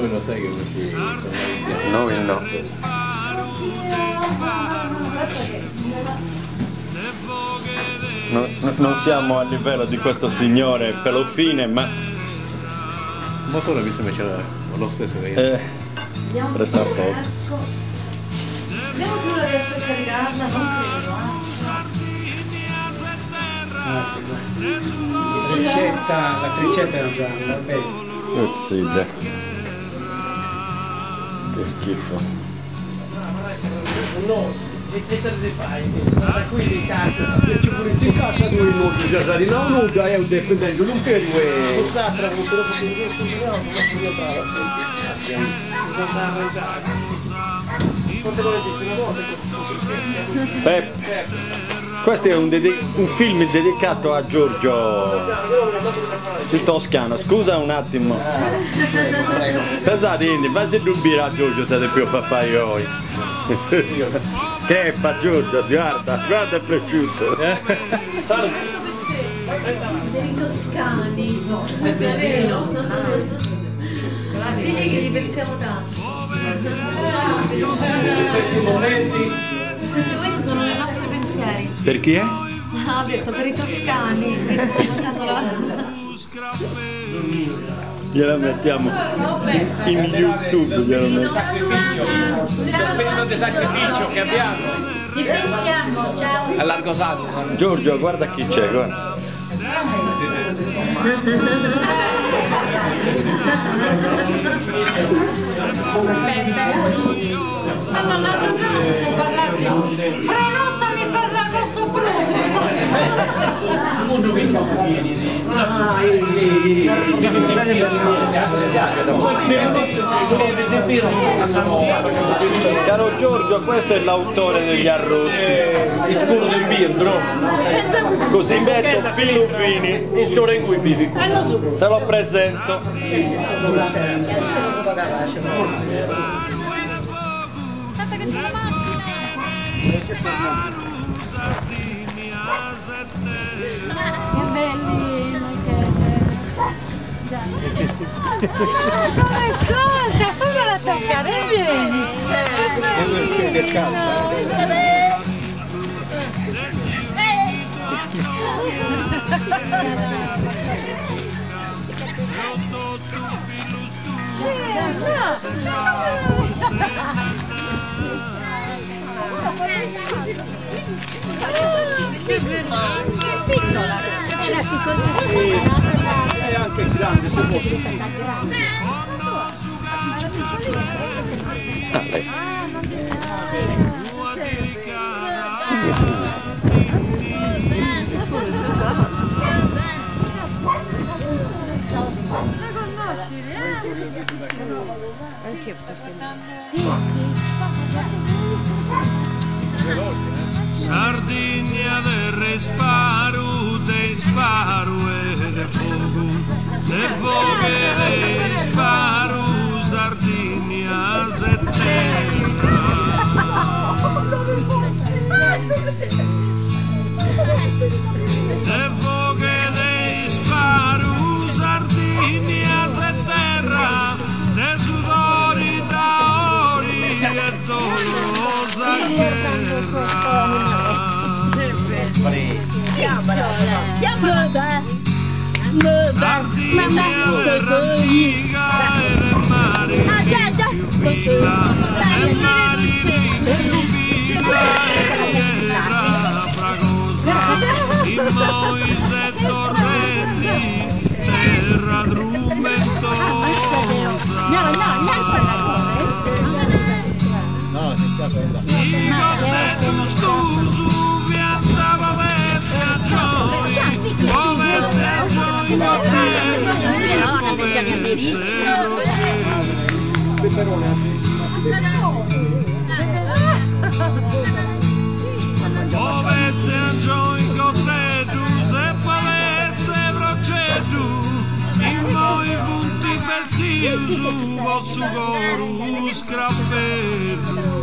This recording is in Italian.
noi lo sai che questi Noi no. No- no- non siamo a livello di questo signore pelofine, ma Il motore mi sembra c'era lo stesso che io. eh, se un po'. Vediamo se lo riesco a caricarla, non credo, La tricetta, la tricetta non già, va bene. uzzide. Che schifo. No, e che te ne fai? Da qui di casa. Ci pure in casa due minuti già stati. Già è un dipendente, non credo che... Non sa, tra non trava. Bisogna arrangiare. Quante volte dici una volta? Pep, questo è un, un film dedicato a Giorgio il Toscano. Scusa un attimo. Pesadini, fatti dubire a Giorgio se è più papaioi. Che fa Giorgio, guarda, guarda il prosciutto. Dei toscani. È vero? Digli che li pensiamo tanto. In questi momenti... Questi momenti sono i nostri pensieri. Per chi è? Ha detto per i toscani. Gliela mettiamo in YouTube. Gliela mettiamo. Vedendo il sacrificio che abbiamo. Li pensiamo, ciao. A largo salto. Giorgio, guarda chi c'è, guarda. Caro Giorgio, questo è l'autore degli arrosti. Il sicuro del biandro. Così metto Filippini, Il sole in cui bifico. te lo presento. Aspetta che c'è la macchina. Che bellino È solta, fammela toccare, vieni. Sento il piede scalzo. Sì, no. Ah, Che piccola. È anche grande se posso. Sardigna del resparu, de sparu e de fogo, de fogo e de sparu, Sardigna se terra. Mama, Sta bella. Povezze angioin cottetus e palezze procedu in voi punti pesius vostro corus crappetu